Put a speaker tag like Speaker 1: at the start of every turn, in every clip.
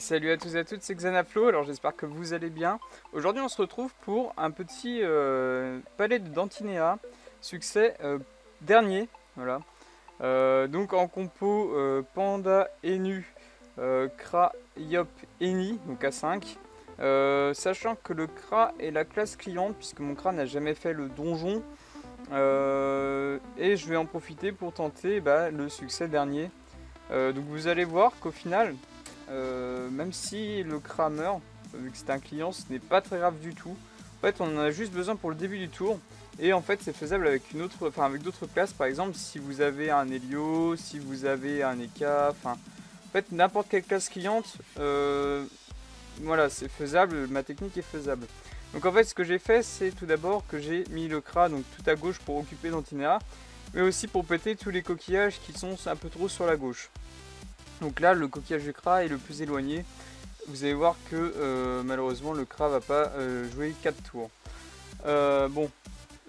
Speaker 1: Salut à tous et à toutes, c'est Xanaflo, alors j'espère que vous allez bien. Aujourd'hui on se retrouve pour un petit euh, palais de Dantinéa, succès euh, dernier, voilà. Euh, donc en compo Panda, Enu, Kra, Yop, Eni, donc à 5. sachant que le Kra est la classe cliente, puisque mon Kra n'a jamais fait le donjon. et je vais en profiter pour tenter bah, le succès dernier. donc vous allez voir qu'au final, euh, même si le crameur, vu que c'est un client, ce n'est pas très grave du tout. En fait, on en a juste besoin pour le début du tour. Et en fait, c'est faisable avec une autre, enfin avec d'autres classes. Par exemple, si vous avez un Helio, si vous avez un Eka, enfin, en fait, n'importe quelle classe cliente, euh, voilà, c'est faisable. Ma technique est faisable. Donc en fait, ce que j'ai fait, c'est tout d'abord que j'ai mis le Kra donc tout à gauche pour occuper l'antinéa, mais aussi pour péter tous les coquillages qui sont un peu trop sur la gauche. Donc là, le coquillage du Kra est le plus éloigné. Vous allez voir que euh, malheureusement le Kra va pas euh, jouer 4 tours. Euh, bon,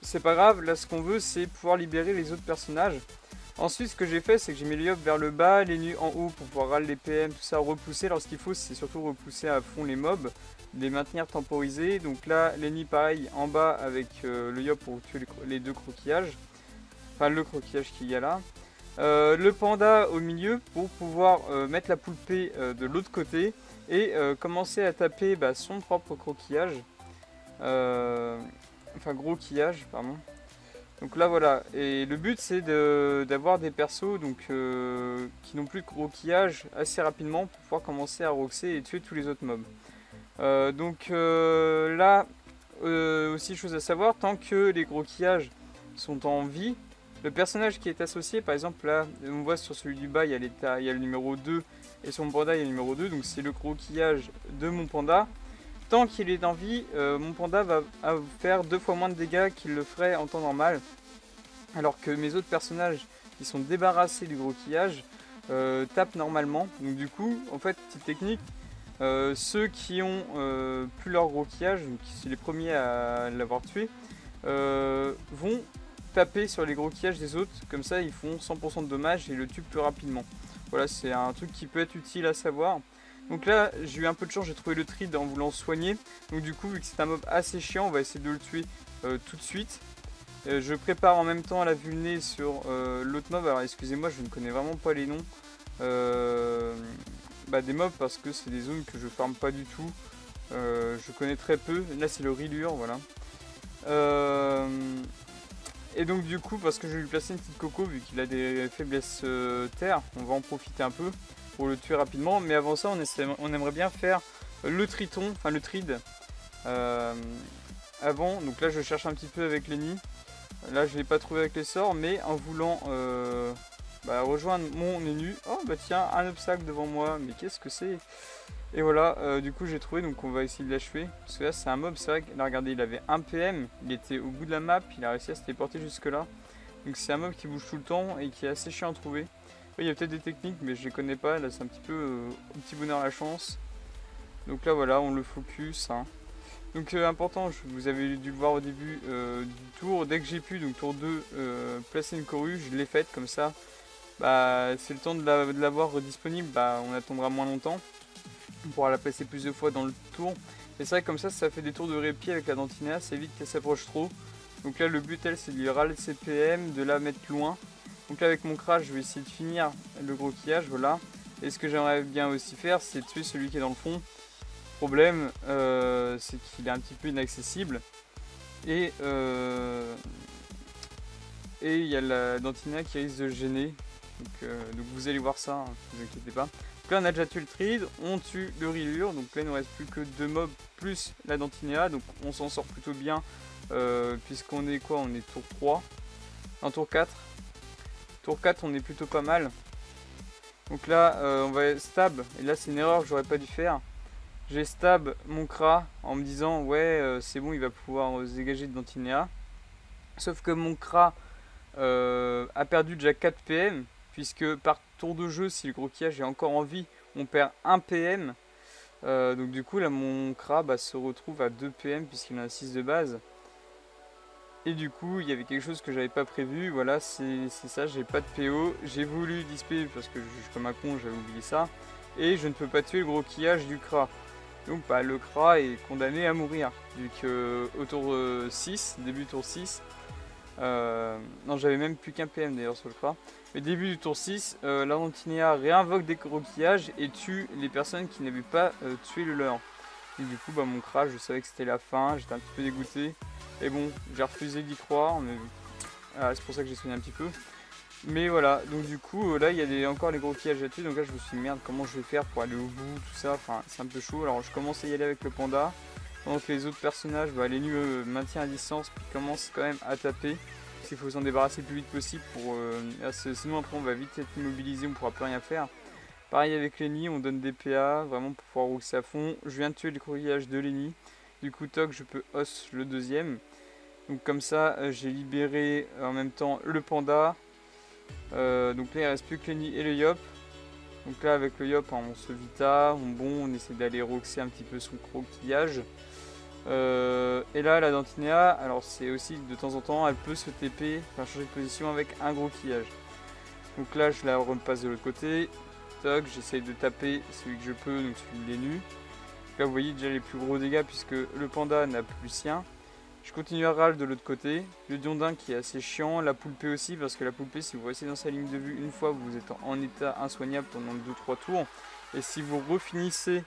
Speaker 1: c'est pas grave, là ce qu'on veut c'est pouvoir libérer les autres personnages. Ensuite ce que j'ai fait c'est que j'ai mis les yop vers le bas, les nus en haut pour pouvoir râler les PM, tout ça, repousser. Alors ce qu'il faut c'est surtout repousser à fond les mobs, les maintenir temporisés. Donc là les nids pareil en bas avec le yop pour tuer les deux croquillages. Enfin le croquillage qu'il y a là. Euh, le panda au milieu pour pouvoir euh, mettre la poulpée euh, de l'autre côté et commencer à taper bah, son propre croquillage. enfin gros quillage, pardon. Donc là voilà, et le but c'est d'avoir des persos qui n'ont plus de gros quillage assez rapidement pour pouvoir commencer à roxer et tuer tous les autres mobs. donc là, aussi chose à savoir, tant que les gros quillages sont en vie, le personnage qui est associé, par exemple là, on voit sur celui du bas, il y a, y a le numéro 2 et sur mon panda il y a le numéro 2, donc c'est le croquillage de mon panda. Tant qu'il est en vie, euh, mon panda va, faire deux fois moins de dégâts qu'il le ferait en temps normal. Alors que mes autres personnages qui sont débarrassés du croquillage euh, tapent normalement. Donc du coup, en fait, petite technique, euh, ceux qui ont plus leur gros quillage, donc qui sont les premiers à l'avoir tué, vont taper sur les gros quillages des autres, comme ça ils font 100% de dommages et le tuent plus rapidement. Voilà, c'est un truc qui peut être utile à savoir. Donc là, j'ai eu un peu de chance, j'ai trouvé le trid en voulant soigner. Donc du coup, vu que c'est un mob assez chiant, on va essayer de le tuer euh, tout de suite. Euh, je prépare en même temps la vulné sur euh, l'autre mob. Alors excusez-moi, je ne connais vraiment pas les noms bah, des mobs parce que c'est des zones que je farme pas du tout. je connais très peu. Là, c'est le rilure, voilà. Et donc du coup, parce que je vais lui placer une petite coco, vu qu'il a des faiblesses euh, terre, on va en profiter un peu pour le tuer rapidement. Mais avant ça, on, aimerait bien faire le triton, enfin le tride. Euh, avant, donc là je cherche un petit peu avec les. Là je ne l'ai pas trouvé avec les sorts, mais en voulant euh, bah, rejoindre mon énu. Oh bah tiens, un obstacle devant moi, mais qu'est-ce que c'est? Et voilà, euh, du coup j'ai trouvé, donc on va essayer de l'achever. Parce que là c'est un mob, c'est vrai que là regardez, il avait 1 PM, il était au bout de la map, il a réussi à se téléporter jusque là. Donc c'est un mob qui bouge tout le temps et qui est assez chiant à trouver. il y a peut-être des techniques mais je les connais pas, là c'est un petit peu euh, un petit bonheur à la chance. Donc là voilà, on le focus. Hein. Donc euh, important, vous avez dû le voir au début du tour, dès que j'ai pu, donc tour 2, placer une corue, je l'ai faite comme ça. Bah, c'est le temps de l'avoir disponible, bah, on attendra moins longtemps. On pourra la placer plusieurs fois dans le tour. Et c'est vrai comme ça, ça fait des tours de répit avec la Dantinéa, c'est vite qu'elle s'approche trop. Donc là, le but, elle, c'est de lui râler ses PM, de la mettre loin. Donc là, avec mon crash, je vais essayer de finir le gros quillage, voilà. Et ce que j'aimerais bien aussi faire, c'est tuer celui qui est dans le fond. Problème, euh, c'est qu'il est un petit peu inaccessible. Et euh, et il y a la Dantinéa qui risque de gêner. Donc, euh, donc, vous allez voir ça, hein, ne vous inquiétez pas. Donc là on a déjà tué le tride, on tue le rilure, donc là il ne reste plus que deux mobs plus la Dantinéa, donc on s'en sort plutôt bien euh, puisqu'on est quoi? On est tour 3, en tour 4. Tour 4 on est plutôt pas mal. Donc là euh, on va stab, et là c'est une erreur que j'aurais pas dû faire. J'ai stab mon Kra en me disant ouais euh, c'est bon il va pouvoir se dégager de Dantinéa. Sauf que mon Kra a perdu déjà 4 PM puisque par tour de jeu, si le gros quillage est encore en vie, on perd 1 PM. Euh, donc du coup, là, mon crabe bah, se retrouve à 2 PM puisqu'il a 6 de base. Et du coup, il y avait quelque chose que j'avais pas prévu. Voilà, c'est ça, j'ai pas de PO. J'ai voulu disper parce que je suis comme un con, j'avais oublié ça. Et je ne peux pas tuer le gros quillage du Kra. Donc bah, le Kra est condamné à mourir. Vu que au tour 6, début tour 6, euh, non j'avais même plus qu'un PM d'ailleurs sur le Kra. Mais début du tour 6, euh, la réinvoque des gros quillages et tue les personnes qui n'avaient pas euh, tué le leur. Et du coup bah, mon Kra, je savais que c'était la fin, j'étais un petit peu dégoûté. Et bon, j'ai refusé d'y croire, mais c'est pour ça que j'ai soigné un petit peu. Mais voilà, donc du coup, euh, là, il y a encore les gros quillages à tuer. Donc là, je me suis dit, merde, comment je vais faire pour aller au bout, tout ça. Enfin, c'est un peu chaud. Alors, je commence à y aller avec le panda. Donc les autres personnages, bah, les euh, maintiennent à distance, puis commencent quand même à taper. Parce qu'il faut s'en débarrasser le plus vite possible. pour euh, Sinon, après, on va vite être immobilisé, on pourra plus rien faire. Pareil avec Lenny, on donne des PA, vraiment pour pouvoir rouler à fond. Je viens de tuer le quillages de Lenny. Du coup, toc, je peux os le deuxième. Donc comme ça, j'ai libéré en même temps le panda, euh, donc là il reste plus que Lenny et le Yop. Donc là avec le Yop hein, on se vita, on bon, on essaie d'aller roxer un petit peu son croquillage. Euh, et là la Dantinéa, alors c'est aussi de temps en temps elle peut se TP, enfin changer de position avec un gros quillage. Donc là je la repasse de l'autre côté. Toc, j'essaye de taper celui que je peux, donc celui des nus. Là vous voyez déjà les plus gros dégâts puisque le panda n'a plus sien. Je continue à râler de l'autre côté. Le diondin qui est assez chiant. La poulpée aussi, parce que la poulpée, si vous restez dans sa ligne de vue une fois, vous êtes en état insoignable pendant 2-3 tours. Et si vous refinissez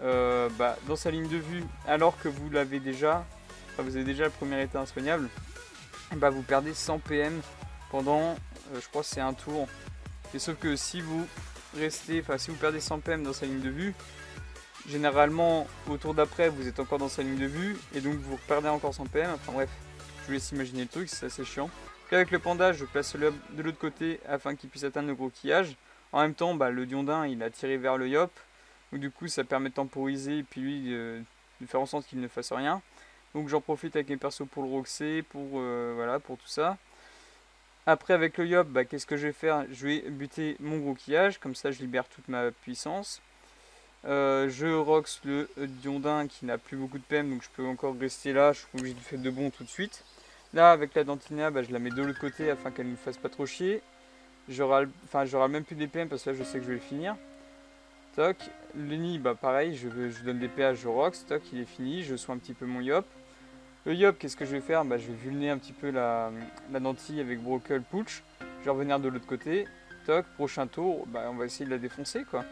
Speaker 1: euh, bah, dans sa ligne de vue alors que vous l'avez déjà, vous avez déjà le premier état insoignable, bah, vous perdez 100 PM pendant, euh, je crois c'est un tour. Et sauf que si vous restez, enfin si vous perdez 100 PM dans sa ligne de vue, Généralement, au tour d'après, vous êtes encore dans sa ligne de vue et donc vous perdez encore 100 PM. Enfin bref, je vous laisse imaginer le truc, c'est assez chiant. avec le panda, je place le de l'autre côté afin qu'il puisse atteindre le gros quillage. En même temps, bah, le diondin, il a tiré vers le yop. Donc du coup, ça permet de temporiser et puis lui de, faire en sorte qu'il ne fasse rien. Donc j'en profite avec mes persos pour le roxer, pour, euh, voilà, pour tout ça. Après avec le yop, bah, qu'est-ce que je vais faire? Je vais buter mon gros quillage, comme ça je libère toute ma puissance. Euh, je rox le Diondin qui n'a plus beaucoup de PM, donc je peux encore rester là. Je suis obligé de faire de bon tout de suite. Là, avec la Dantinia, bah, je la mets de l'autre côté afin qu'elle ne me fasse pas trop chier. J'aurai même plus des PM parce que là, je sais que je vais le finir. Toc. Lenny, bah pareil, je, donne des PH, je rox. Toc, il est fini. Je sois un petit peu mon Yop. Le Yop, qu'est-ce que je vais faire? Bah, Je vais vulner un petit peu la, dentille avec Brockle Pooch. Je vais revenir de l'autre côté. Toc, prochain tour, bah, on va essayer de la défoncer quoi.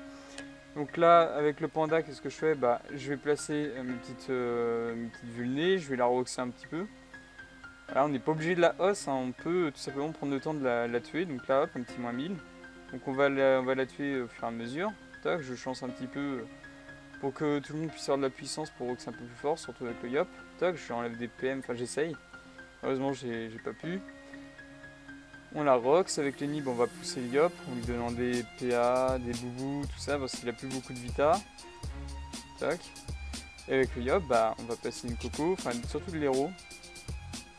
Speaker 1: Donc là, avec le panda, qu'est-ce que je fais? Bah, Je vais placer euh, mes petites, euh, je vais la roxer un petit peu. Là, on n'est pas obligé de la hausse, hein. on peut tout simplement prendre le temps de la, tuer. Donc là, hop, un petit moins 1000. Donc on va, on va la tuer au fur et à mesure. Je chance un petit peu pour que tout le monde puisse avoir de la puissance pour roxer un peu plus fort, surtout avec le yop. Tac, je enlève des PM, enfin j'essaye. Heureusement, j'ai pas pu. On la rox avec les nibs, on va pousser le yop en lui donnant des PA, des boubous, tout ça, parce qu'il a plus beaucoup de vita. Tac. Et avec le yop, bah, on va passer une coco, enfin surtout de l'héros.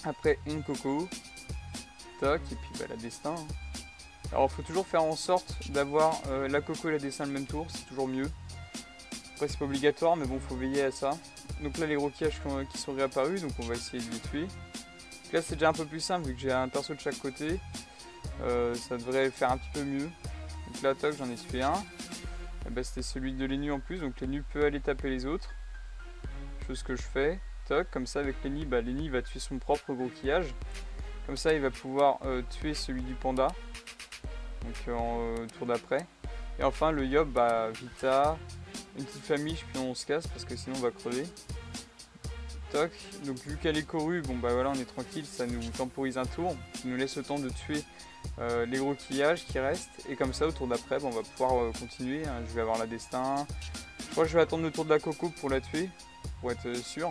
Speaker 1: Après une coco. Tac, et puis bah, la destin. Alors il faut toujours faire en sorte d'avoir euh, la coco et la destin le même tour, c'est toujours mieux. Après c'est pas obligatoire, mais bon, faut veiller à ça. Donc là les gros qui sont réapparus, donc on va essayer de les tuer. là c'est déjà un peu plus simple vu que j'ai un perso de chaque côté. Euh, ça devrait faire un petit peu mieux. Donc là, toc, j'en ai tué un. Eh ben, c'était celui de Lenny en plus, donc Lenny peut aller taper les autres. Chose que je fais. Toc, comme ça avec Lenny, bah, va tuer son propre gros quillage. Comme ça, il va pouvoir euh, tuer celui du panda. Donc euh, en tour d'après. Et enfin, le Yob, bah, Vita, une petite famille, puis on se casse parce que sinon on va crever. Toc, donc vu qu'elle est corrue, bon bah voilà, on est tranquille, ça nous temporise un tour, ça nous laisse le temps de tuer euh, les gros quillages qui restent. Et comme ça, au tour d'après, on va pouvoir euh, continuer. Hein. Je vais avoir la destin. Je crois que je vais attendre le tour de la coco pour la tuer, pour être euh, sûr.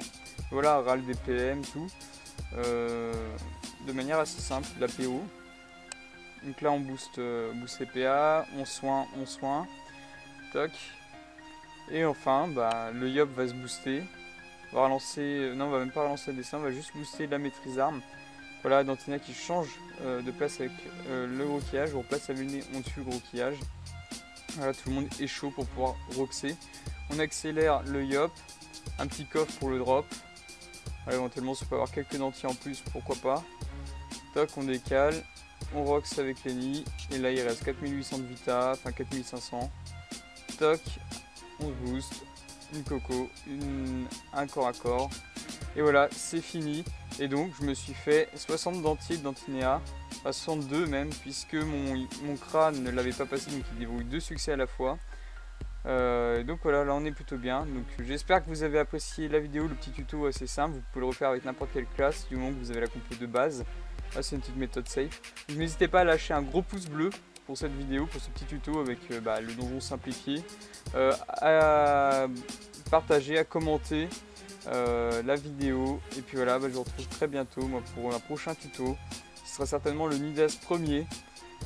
Speaker 1: Voilà, râle des PM, tout. de manière assez simple, la PO. Donc là, on booste, boost les PA, on soin, on soin. Toc. Et enfin, bah, le Yop va se booster. On va relancer, non, on va même pas relancer le dessin, on va juste booster la maîtrise arme. Voilà, Dantina qui change euh, de place avec euh, le gros quillage. On replace la lunée, on tue le gros quillage. Voilà, tout le monde est chaud pour pouvoir roxer. On accélère le yop. Un petit coffre pour le drop. éventuellement, si on peut avoir quelques dentiers en plus, pourquoi pas. Toc, on décale. On rox avec Lenny. Et là, il reste 4800 de vita, enfin 4500. toc, on booste, une coco, un corps à corps. Et voilà, c'est fini. Et donc, je me suis fait 60 dentiers de Dantinéa, à 62 même, puisque mon, crâne ne l'avait pas passé, donc il dévouille deux succès à la fois. Euh, donc voilà, là on est plutôt bien. Donc j'espère que vous avez apprécié la vidéo, le petit tuto assez simple. Vous pouvez le refaire avec n'importe quelle classe du moment que vous avez la compléte de base. Là c'est une petite méthode safe. N'hésitez pas à lâcher un gros pouce bleu pour cette vidéo, pour ce petit tuto avec euh, bah, le donjon simplifié. Euh, à partager, à commenter la vidéo. Et puis voilà, bah, je vous retrouve très bientôt moi, pour un prochain tuto. Ce sera certainement le Nidas premier.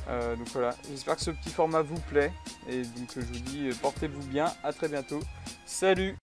Speaker 1: Euh, donc voilà, j'espère que ce petit format vous plaît. Et donc je vous dis, portez-vous bien, à très bientôt. Salut